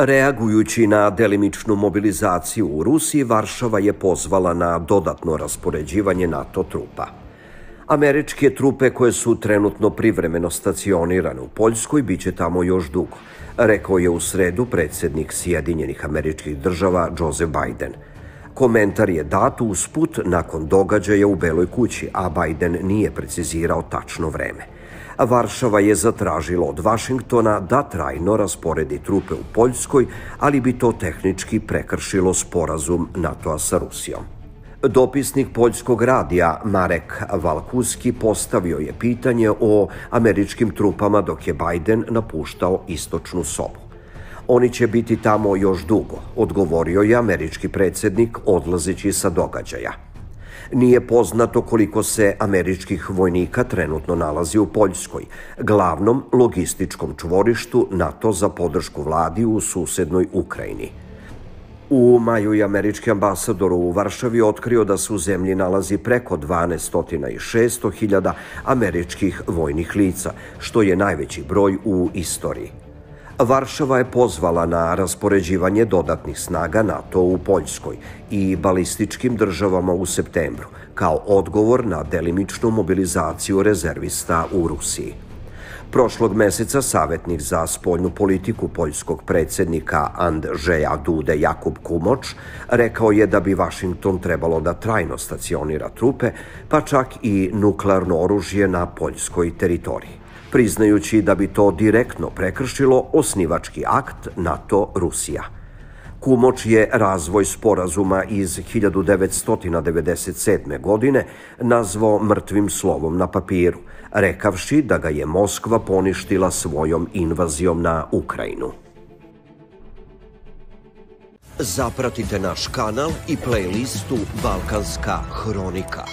Reagujući na delimičnu mobilizaciju u Rusiji, Varšava je pozvala na dodatno raspoređivanje NATO trupa. Američke trupe koje su trenutno privremeno stacionirane u Poljskoj biće tamo još dugo, rekao je u sredu predsednik Sjedinjenih američkih država Joseph Biden. Komentar je dat usput nakon događaja u Beloj kući, a Biden nije precizirao tačno vreme – Varšava je zatražila od Vašingtona da trajno rasporedi trupe u Poljskoj, ali bi to tehnički prekršilo sporazum NATO-a sa Rusijom. Dopisnik poljskog radija Marek Valkuski postavio je pitanje o američkim trupama dok je Biden napuštao istočnu sobu. Oni će biti tamo još dugo, odgovorio je američki predsednik odlazeći sa događaja. Nije poznato koliko se američkih vojnika trenutno nalazi u Poljskoj, glavnom logističkom čvorištu NATO za podršku vladi u susednoj Ukrajini. U maju je američki ambasador u Varšavi otkrio da se u zemlji nalazi preko 12.600 hiljada američkih vojnih lica, što je najveći broj u istoriji. Varšava je pozvala na raspoređivanje dodatnih snaga NATO u Poljskoj i balističkim državama u septembru, kao odgovor na delimičnu mobilizaciju rezervista u Rusiji. Prošlog meseca savjetnik za spoljnu politiku poljskog predsednika Andžeja Dude Jakub Kumoč rekao je da bi Vašington trebalo da trajno stacionira trupe, pa čak i nuklearno oružje na poljskoj teritoriji priznajući da bi to direktno prekršilo osnivački akt NATO-Rusija. Kumoč je razvoj sporazuma iz 1997. godine nazvao mrtvim slovom na papiru, rekavši da ga je Moskva poništila svojom invazijom na Ukrajinu. Zapratite naš kanal i playlistu Balkanska hronika.